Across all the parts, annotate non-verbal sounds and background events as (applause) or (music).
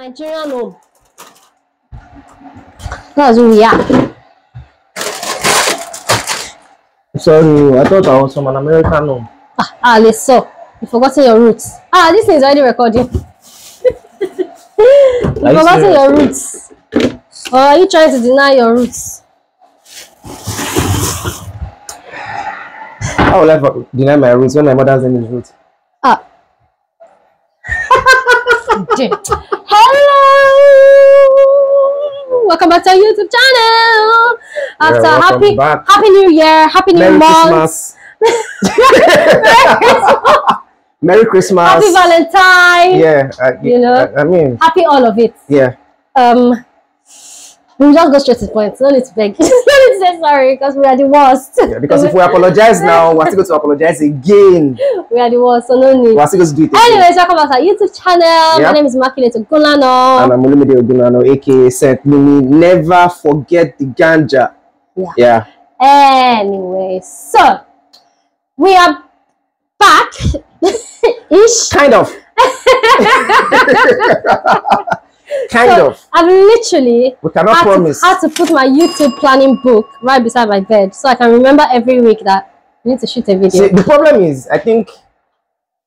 Nigerian home. That's who we are. Sorry, I thought I was from an American home. Ah, ah, let's so. You forgotten your roots. Ah, this thing is already recording. (laughs) you Are you forgotten your roots. Or are you trying to deny your roots? How will I for- deny my roots when my mother's name is Ruth? Ah. (laughs) Welcome back to our YouTube channel. After happy back. Happy New Year, Happy New Merry Month, Christmas. (laughs) Merry Christmas. Happy Valentine. Yeah, I, You know? I, I mean, Happy all of it. yeah. Um, we'll just go straight to the point. No need to beg. (laughs) no need to say sorry because we are the worst. yeah. Because if we apologize now, we're still going to apologize again. (laughs) we are the worst, so no need. We're still going to do it again. Anyways, welcome back to our YouTube channel. My name is Immaculate Ogunlana. And I'm Olumide Ogunlana, aka Saint Mimi. Never forget the ganja. Yeah. Yeah. Anyway, so we are back (laughs) ish. Kind of. (laughs) kind So, of. I've literally We cannot had to, had to put my YouTube planning book right beside my bed so I can remember every week that I need to shoot a video. See, the problem is, I think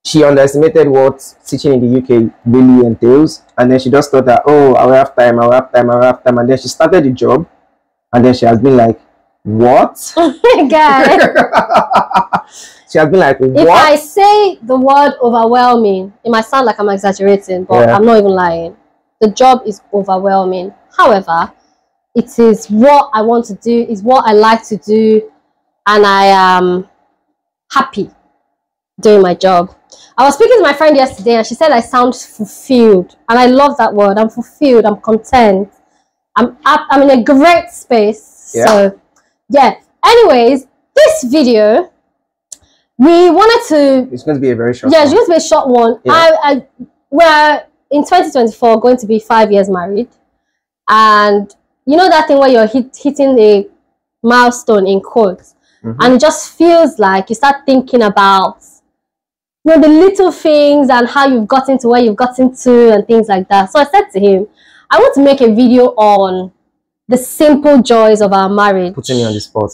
she underestimated what teaching in the UK really entails, and then she just thought that, oh, I will have time, I will have time, I will have time, and then she started the job, and then she has been like, what? (laughs) Oh Guy, (laughs) she has been like, if? I say the word overwhelming, it might sound like I'm exaggerating, but Yeah. I'm not even lying. The job is overwhelming. However, it is what I want to do, is what I like to do, and I am happy doing my job. I was speaking to my friend yesterday and she said I sound fulfilled. And I love that word. I'm fulfilled. I'm content. I'm up, I'm in a great space. Yeah. So yeah. Anyways, this video we wanted to It's going to be a very short yeah, one. it's going to be a short one. Yeah. I, I we're in 2024 going to be five years married, and you know that thing where you're hit, hitting a milestone in quotes, Mhm. and it just feels like you start thinking about you know the little things and how you've gotten to where you've gotten to and things like that. So I said to him, I want to make a video on the simple joys of our marriage. Putting me on the spot.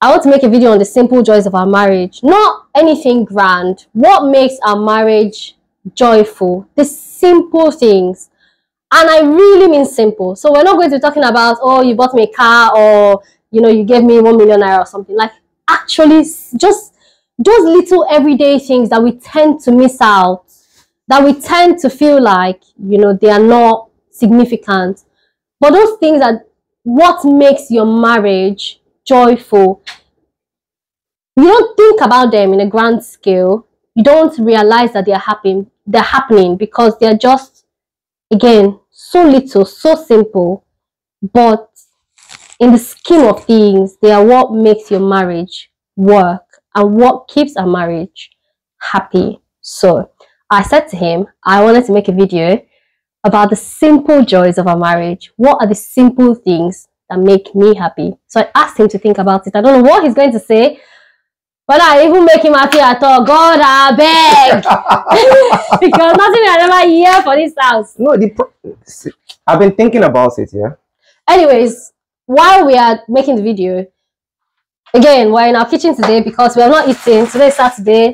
I want to make a video on the simple joys of our marriage. Not anything grand. What makes our marriage joyful? The simple things. And I really mean simple. So we're not going to be talking about, oh, you bought me a car or, you know, you gave me one million naira or something. Like, actually, just those little everyday things that we tend to miss out, that we tend to feel like, you know, they are not significant. But those things are what makes your marriage joyful. You don't think about them in a grand scale. You don't realize that they're happening. They're happening because they're just, again, so little, so simple. But in the scheme of things, they are what makes your marriage work and what keeps a marriage happy. So I said to him, I wanted to make a video about the simple joys of our marriage. What are the simple things that make me happy? So I asked him to think about it. I don't know what he's going to say, but I even make him happy at all. God, I beg. (laughs) (laughs) because nothing I never hear for this house. no, the pro- I've been thinking about it, yeah. Anyways, while we are making the video, again, we're in our kitchen today because we are not eating. Today is Saturday,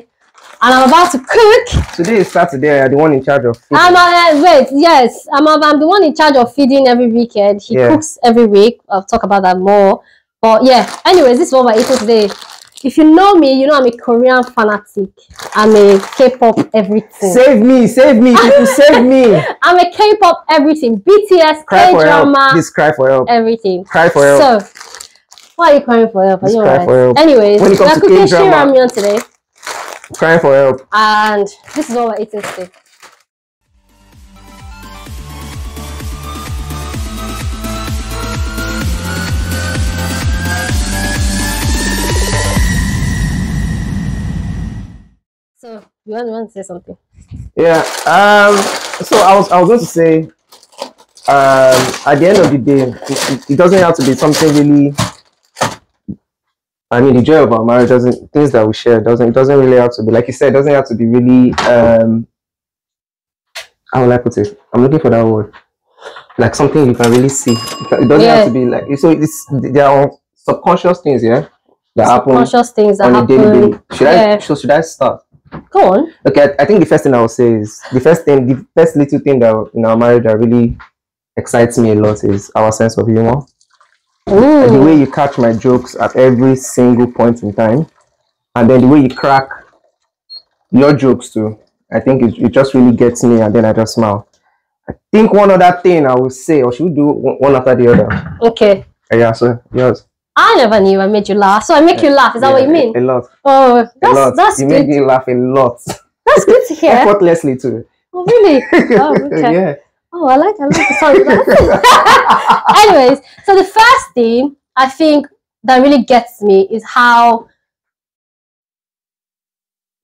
and I'm about to cook. Today is Saturday, I'm the one in charge of food. I'm uh, wait, yes, I'm, I'm the one in charge of feeding every weekend. He Yeah. cooks every week. I'll talk about that more. But yeah, anyways, this is what we're eating today. If you know me, you know I'm a Korean fanatic. I'm a K-pop everything. Save me, save me, people, (laughs) save me. I'm a K-pop everything. BTS, Cry. K-drama, Please cry for help. everything. Cry for help. So, why are you crying for help? Are you alright? for help. Anyways, When it comes we're to cooking K-drama. today, Crying for help. and this is what we're eating today. So, you want, you want to say something? Yeah. Um. So I was I was going to say, um, at the end of the day, it, it, doesn't have to be something really. I mean, the joy of our marriage doesn't things that we share doesn't it doesn't really have to be like you said. It doesn't have to be really um how will I put it? I'm looking for that word. Like something you can really see. It doesn't Yeah. have to be like so. It's there are subconscious things, yeah, that happen Conscious things that on a daily happen. basis. Should I? Yeah. So should I start? Go on. Okay, I, I think the first thing I will say is the first thing, the first little thing that in our marriage that really excites me a lot is our sense of humor. And the way you catch my jokes at every single point in time, and then the way you crack your jokes too. I think it, it just really gets me, and then I just smile. I think one other thing I will say, or should we do one after the other? Okay. Yeah, so yours. I never knew I made you laugh. So I make you laugh. Is that Yeah, what you mean? A, lot. Oh, that's lot. that's you good. make me laugh a lot. That's good to hear. Effortlessly too. Oh, really? (laughs) Oh, okay. yeah. Oh, I like I like the that. (laughs) Anyways, so the first thing I think that really gets me is how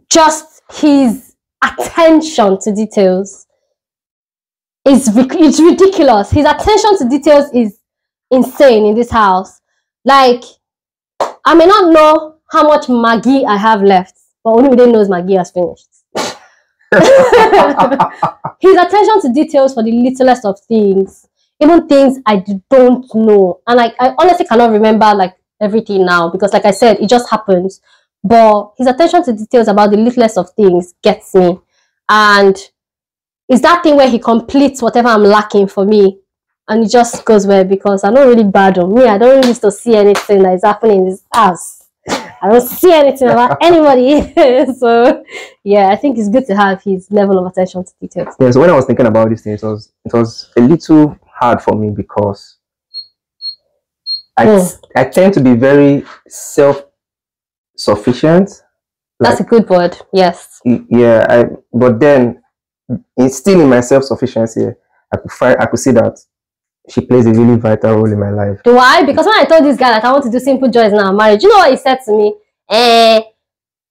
just his attention to details is it's ridiculous. His attention to details is insane in this house. Like, I may not know how much Maggi I have left, but Olumide knows Maggi has finished. (laughs) his attention to details for the littlest of things, even things I don't know. And like I honestly cannot remember like everything now because like I said, it just happens. But his attention to details about the littlest of things gets me. And it's that thing where he completes whatever I'm lacking for me. And it just goes well because I'm not really bad on me. I don't used to see anything that is happening in this house. I don't see anything about (laughs) anybody. (laughs) so yeah, I think it's good to have his level of attention to details. Yeah, so when I was thinking about this thing, it was it was a little hard for me because I Mm. I tend to be very self sufficient. That's a good word. Yes. Yeah, I but then in, still in my self sufficiency, I could find I could see that she plays a really vital role in my life. Why? Because when I told this guy that I want to do simple joys now, marriage, you know what he said to me? Eh,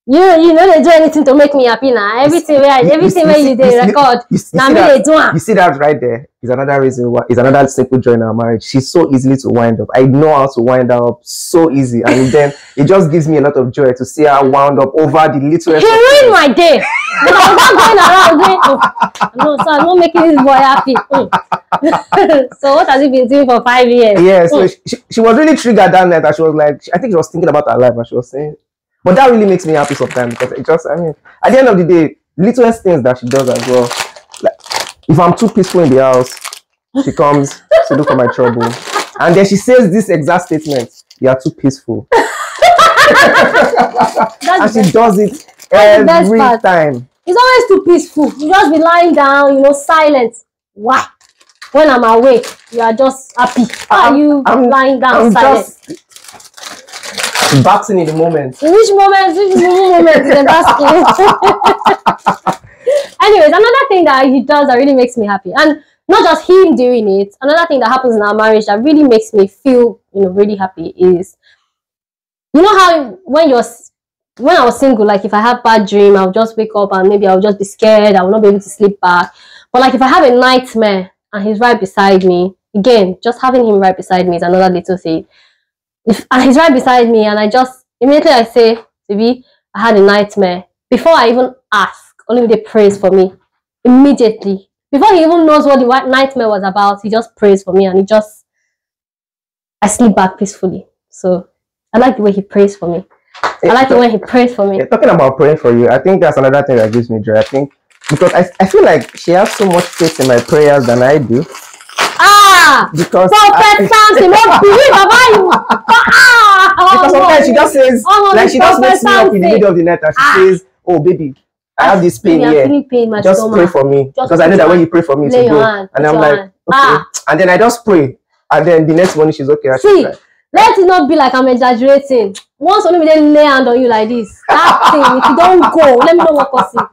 you you know they do anything to make me happy now. Everything where You- you- everything you where you they record. You, Now see me that- they do am. You see that right there is another reason why is another simple joy in our marriage. She's so easily to wind up. I know how to wind up so easy, and then (laughs) it just gives me a lot of joy to see her wound up over the littlest. He of ruined my day. But I was not going around doing oh, no, so I'm not making this boy happy. Mm. (laughs) so what has he been doing for five years? Yeah, so Mm. she, she, she was really triggered that night. And she was like, I think she was thinking about her life, and she was saying, but that really makes me happy sometimes because it just, I mean, at the end of the day, littlest things that she does as well. Like, if I'm too peaceful in the house, she comes to look for my trouble, and then she says this exact statement: "You are too peaceful." (laughs) (laughs) And she does it every time. It's always too peaceful. You just be lying down, you know, silent. Why? When I'm awake, you are just happy. Are you I'm- lying down I'm silent? just basking in the moment. Which moment? Which moment is the basket? Anyways, another thing that he does that really makes me happy, and not just him doing it. Another thing that happens in our marriage that really makes me feel, you know, really happy is, you know how when you're when I was single, like if I have bad dream, I'll just wake up and maybe I'll just be scared. I will not be able to sleep back. But like if I have a nightmare and he's right beside me, again, just having him right beside me is another little thing. If and he's right beside me and I just immediately I say, Sibi, I had a nightmare. Before I even ask, only they prays for me. Immediately. Before he even knows what the nightmare was about, he just prays for me and he just I sleep back peacefully. So I like the way he prays for me. I like the way he prays for me. Yeah, talking about praying for you, I think that's another thing that gives me joy. I think because I, I feel like she has so much faith in my prayers than I do. Ah! Because Prophet Samson, don't believe about you. (laughs) Ah! because sometimes she just says Oh, like she just wakes me up in the middle of the night and she Ah. says, "Oh baby, I have this pain here. pain Just stomach. pray for me Just because I know that when you pray for me lay to go." hand, And I'm like, hand. okay. Ah. And then I just pray, and then the next morning she's okay. See, let it not be like I'm exaggerating. Once only they lay hand on you like this, that (laughs) thing, if you don't go, let me know what cause it.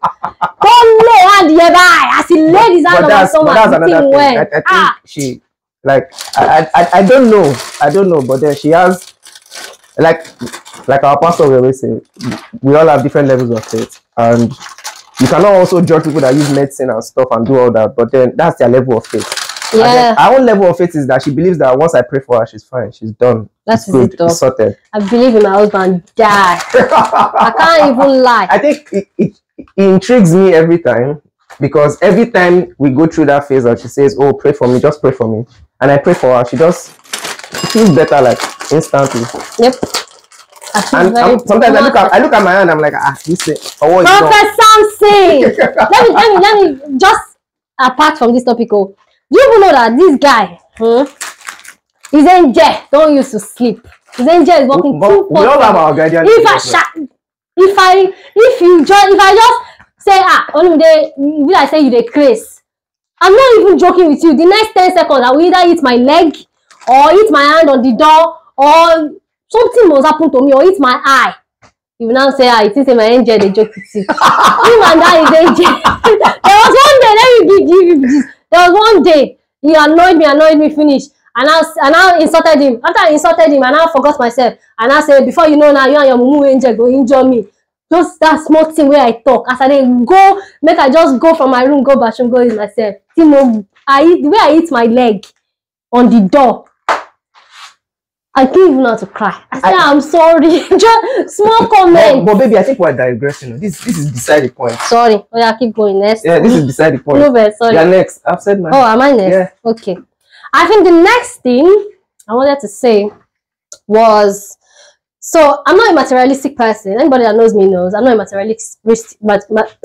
Don't lay hand nearby. As he laid his hand but on my stomach, that's another thing. I, I think ah, she like I, I I- don't know I don't know, but then she has like like our pastor will always say, we all have different levels of faith, and you cannot also judge people that use medicine and stuff and do all that. But then that's their level of faith. Yeah, our own level of faith is that she believes that once I pray for her, she's fine, she's done. that it's good, it it's sorted. I believe in my husband. Die. I can't even lie. (laughs) I think it, it, it intrigues me every time because every time we go through that phase, that she says, "Oh, pray for me, just pray for me," and I pray for her, she just she feels better like instantly. Yep. I And um, sometimes I look at I look at my hand, I'm like, ah, this thing, or what is wrong? Prophet Samson. (laughs) let me let me let me just apart from this topic. Oh, do you even know that this guy, hmm, his angel don't used to sleep. His angel is working But two we all have our guardian. If I sha- if I if you just if I just say ah Olumide, you be like say you the craze. I'm not even joking with you. The next ten seconds, I will either hit my leg or hit my hand on the door or something must happen to me or hit my eye. You now say, ah, you think say my angel dey joke with you. (laughs) Him and that is angel. there was one day, let me give you this. There was one day he annoyed me, annoyed me, finish. And I, and I insulted him. After I insulted him, and I forgot myself. And I said, before you know now, you and your mumu angel go injure me. Just that small thing where I talk. As I dey go, make I just go from my room, go bathroom, go hit myself. Timo, I hit, the way I hit my leg on the door. I can't even how to cry. I said, I, am sorry. (laughs) just small But, comment. but baby, I think we're digressing. This this is beside the point. Sorry. Oh yeah, keep going. Next. Yeah, this is beside the point. No, but sorry. Yeah, next. I've said mine. Oh, am I next? Yeah. Okay. I think the next thing I wanted to say was so I'm not a materialistic person. Anybody that knows me knows I'm not a materialistic mat, mat,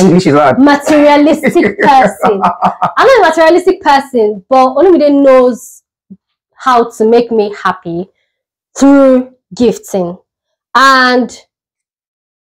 English is hard. materialistic person. I'm not a materialistic person, but only Olumide knows how to make me happy through gifting. And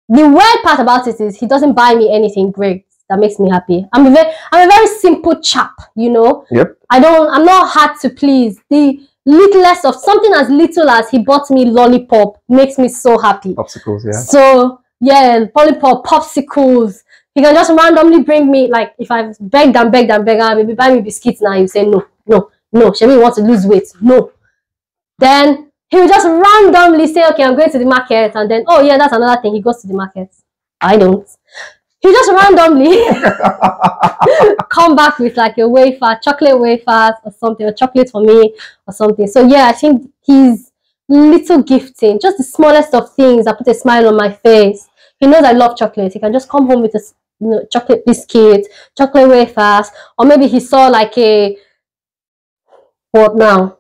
the weird part about it is he doesn't buy me anything great that makes me happy. I'm a very I'm a very simple chap, you know. Yep. I don't I'm not hard to please. The littlest of something as little as he bought me lollipop makes me so happy. Popsicles, yeah. So yeah, lollipop, popsicles. He can just randomly bring me like if I've begged and begged and begged, ah, baby, buy me biscuits now. You say no, no, no. Shemi you want to lose weight, no. Then he will just randomly say, okay, I'm going to the market, and then oh yeah, that's another thing. He goes to the market. I don't. He just randomly (laughs) come back with like a wafer, chocolate wafers or something, or chocolate for me or something. So yeah, I think he's little gifting, just the smallest of things that put a smile on my face. He knows I love chocolate. He can just come home with a you know, chocolate biscuit, chocolate wafers, or maybe he saw like a what now,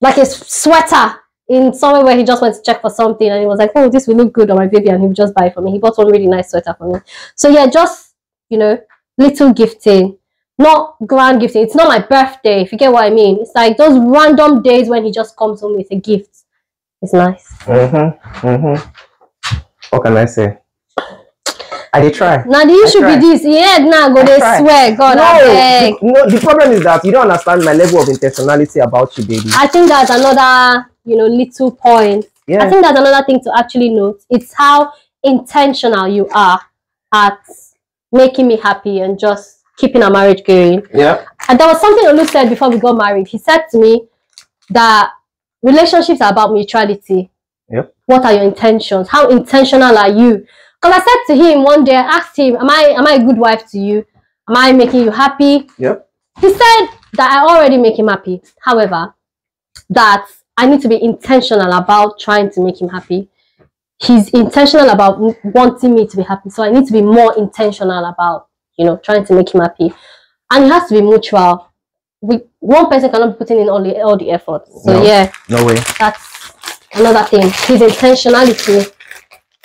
like a sweater in somewhere where he just went to check for something, and he was like, "Oh, this will look good on my baby," and he would just buy it for me. He bought one really nice sweater for me. So yeah, just you know, little gifting, not grand gifting. It's not my birthday, if you get what I mean. It's like those random days when he just comes home with a gift. It's nice. Mm-hmm. Mm-hmm. What can I say? I did try. Now the issue be this, yeah, now go they swear, God, no, I beg. the, no, the problem is that you don't understand my level of intentionality about you, baby. I think that's another, you know, little point. Yeah. I think that's another thing to actually note. It's how intentional you are at making me happy and just keeping our marriage going. yeah. And there was something Olu said before we got married. He said to me that relationships are about mutuality. Yep. What are your intentions? How intentional are you? Because I said to him one day, I asked him, Am I am I a good wife to you? Am I making you happy? Yep. He said that I already make him happy. However, that I need to be intentional about trying to make him happy. He's intentional about wanting me to be happy. So I need to be more intentional about, you know, trying to make him happy. And it has to be mutual. We one person cannot be putting in all the all the effort. So No. yeah, No way. that's another thing. His intentionality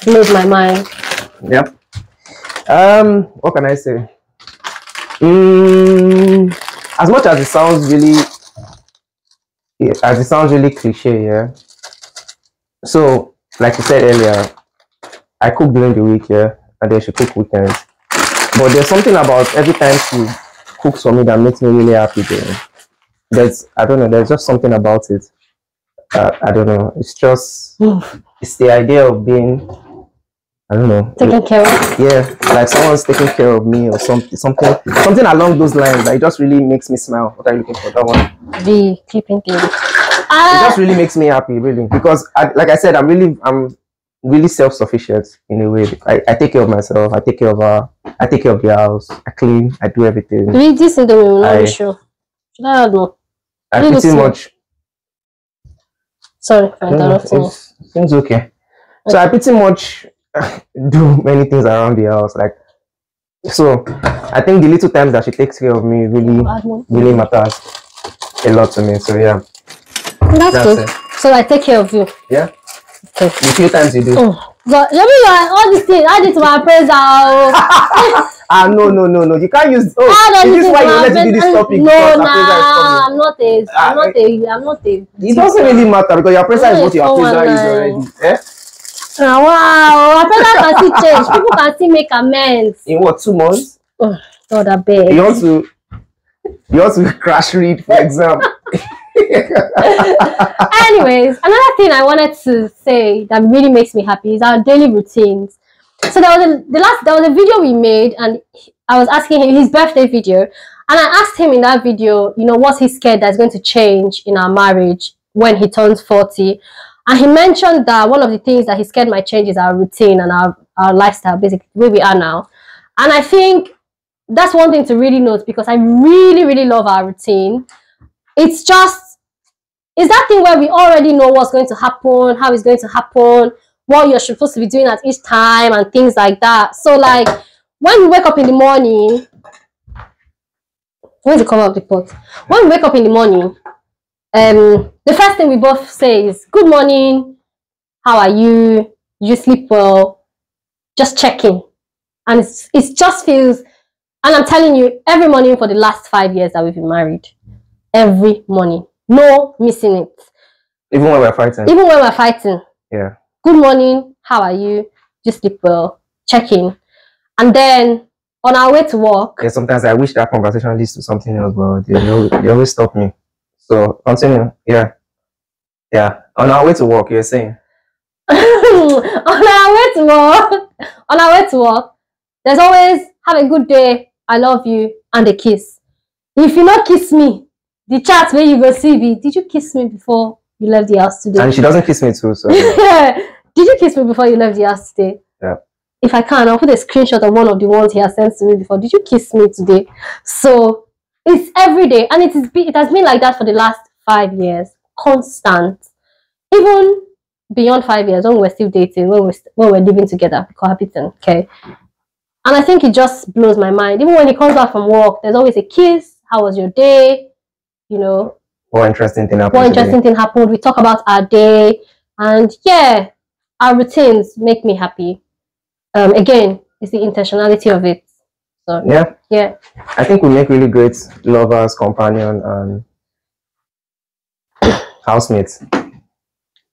blows my mind. Yep. Um, what can I say? Mm, as much as it sounds really, yeah, as it sounds really cliche, yeah. So, like you said earlier, I cook during the week, yeah, and then she cook weekends. But there's something about every time she cooks for me that makes me really happy. Then there's, I don't know, there's just something about it. Uh, I don't know. It's just, (sighs) it's the idea of being, I don't know, Taking care of yeah, like someone's taking care of me or something, something, something along those lines. That it just really makes me smile. What are you looking for? That one. the keeping thing. It Ah, just really makes me happy, really, because I, like I said, I'm really, I'm really self-sufficient in a way. I, I take care of myself. I take care of her. I take care of the house. I clean. I do everything. read this in the room, not I- sure. Should I add more? I pretty small. much. Sorry I don't know, interrupting. you. it's, seems okay. So I pretty much (laughs) do many things around the house. Like So I think the little times that she takes care of me really really matters a lot to me. So yeah. That's, That's good. it. So I take care of you. Yeah. Okay. The few times you do. Oh, God, let me like all these things. Add it to my praise. Oh, (laughs) Ah no no no no. You can't use oh add is this why you let me do this topic No, nah, Appraisal. I'm not a. I'm Ah, not a. I'm not a. It doesn't really matter because your appraisal is what your appraisal is already. Eh? Ah, wow, appraisal can still change. People can still make amends. In what two months? Oh, God, I beg. You to you to crash read for exam. (laughs) (laughs) Anyways, another thing I wanted to say that really makes me happy is our daily routines. So there was a the last there was a video we made, and I was asking him his birthday video, and I asked him in that video, you know, what's he scared that's going to change in our marriage when he turns forty, and he mentioned that one of the things that he scared might change is our routine and our our lifestyle, basically where we are now, and I think that's one thing to really note because I really really love our routine. It's just is that thing where we already know what's going to happen, how it's going to happen, what you're supposed to be doing at each time, and things like that. So, like, when you wake up in the morning, where's the cover of the pot? When you wake up in the morning, um, the first thing we both say is, Good morning, how are you? Did you sleep well? Just checking. And it's, it just feels, and I'm telling you, every morning for the last five years that we've been married, every morning. No missing it. Even when we're fighting. Even when we're fighting. Yeah. Good morning. How are you? Just sleep well. Check in. And then on our way to work, Yeah, sometimes I wish that conversation leads to something else, but they, they, always, they always stop me. So continue. Yeah. Yeah. On our way to work, you're saying. (laughs) on our way to work, on our way to work, there's always have a good day. I love you and a kiss. If you not kiss me, the chat where you go see me, did you kiss me before you left the house today? And she doesn't kiss me too, so (laughs) Did you kiss me before you left the house today? Yeah. If I can, I'll put a screenshot of one of the ones he has sent to me before. Did you kiss me today? So it's every day, and it is be- it has been like that for the last five years, constant. Even beyond five years, when we're still dating, when we're st- when we're living together, cohabiting, okay. And I think it just blows my mind. Even when he comes back from work, there's always a kiss. How was your day? You know, what interesting thing happened what today? interesting thing happened. We talk about our day, and yeah, our routines make me happy. Um, again, it's the intentionality of it. So Yeah. yeah, I think we make really great lovers, companion, and housemates.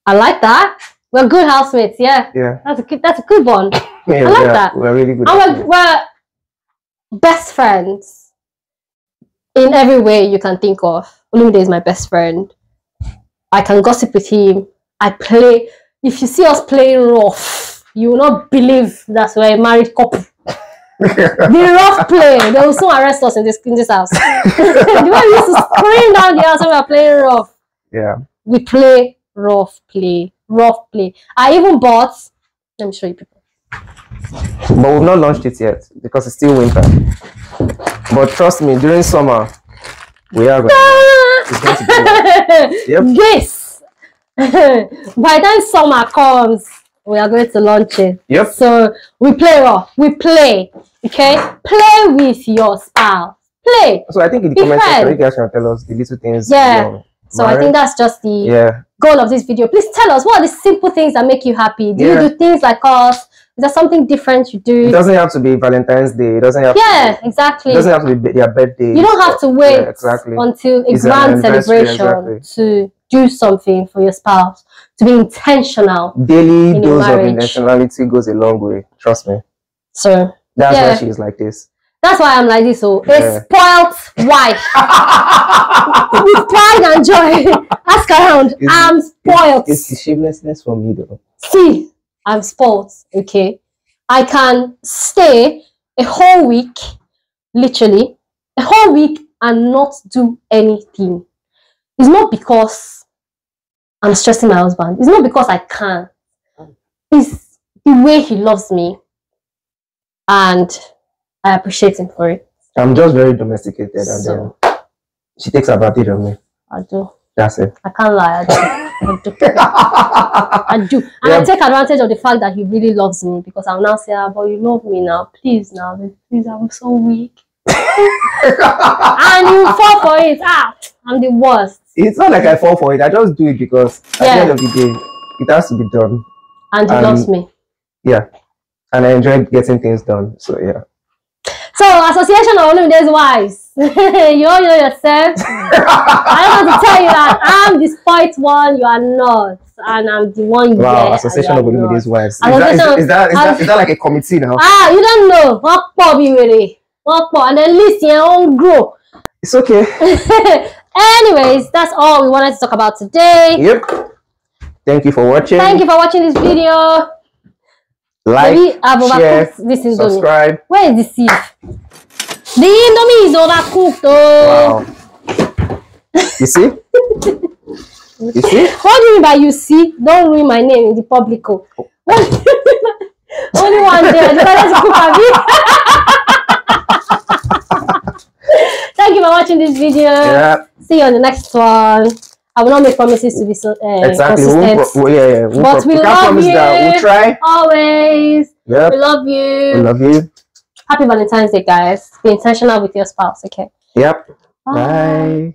I like that. We're good housemates. Yeah, Yeah. that's a good. That's a good one. (laughs) yeah like yeah, that. We're really good. And we're, we're best friends in every way you can think of. Olumide is my best friend. I can gossip with him. I play. If you see us playing rough, you will not believe that's we're a married couple. The (laughs) rough play, they will soon arrest us in this in this house. (laughs) the way we used to scream down the house when we were playing rough. yeah. We play rough play, rough play. I even bought. Let me show you people. But we've not launched it yet because it's still winter. But trust me, during summer, we are going. It's going to be. (laughs) Yep. This. By the time summer comes, we are going to launch it. Yep. So we play off. We play. Okay? Play with your spouse. Play. So I think in the Be comment section, you guys can tell us the little things. Yeah. So I think that's just the Yeah. goal of this video. Please tell us what are the simple things that make you happy? Do Yeah. you do things like us? Is there something different you do? It doesn't have to be Valentine's Day. It doesn't have. Yeah, To be, exactly. it doesn't have to be their birthday. You don't have to wait Yeah, exactly. until a It's grand celebration exactly. to do something for your spouse, to be intentional. Daily in dose of intentionality goes a long way. Trust me. So That's Yeah. why she's like this. that's why I'm like this. So Yeah. a spoiled wife (laughs) with pride and joy. Ask around. It's- I'm spoiled. It's the shamelessness for me though. See, I'm spoiled. Okay, I can stay a whole week, literally a whole week, and not do anything. It's not because I'm stressing my husband. It's not because I can't. It's the way he loves me, and I appreciate him for it. I'm just very domesticated and So then she takes advantage of me. I do. That's it. I can't lie. I do. I do. I do. And I take advantage of the fact that he really loves me because I'll now say, ah, but you love me now. Please now. Please, I'm so weak. (laughs) and you fall for it. Ah, I'm the worst. It's not like I fall for it. I just do it because at Yeah. the end of the day, it has to be done. And he Um, loves me. Yeah. And I enjoy getting things done. So yeah. So, Association of Olumide's Wives. (laughs) you all know yourself. (laughs) I want to tell you that I'm the spoilt one, you are not. And I'm the one you Wow, Association of you Olumide's. Wives. Is that, is, is, that, is, that, is that like a committee now? Ah, you don't know. What bí wèrè. Wọ́n pọ̀ and then list yẹn ó ń grow. It's okay. (laughs) Anyways, that's all we wanted to talk about today. Yep. Thank you for watching. Thank you for watching this video. Like, Maybe share, this indomie. subscribe. Where is the sieve? The indomie is overcooked oh. Wow. You see? (laughs) you see? What do you mean by you see? Don't ruin my name in the public. oh. What do you mean by- Only one day. I decided to cook me. (laughs) Thank you for watching this video. Yeah, See you on the next one. I will not make promises to be so uh, exactly. We won't consistent. pro- we- yeah, yeah. We, But we we love promise that. you. We'll try. Always. Yep. We love you. We love you. Happy Valentine's Day, guys. Be intentional with your spouse, okay? Yep. Bye.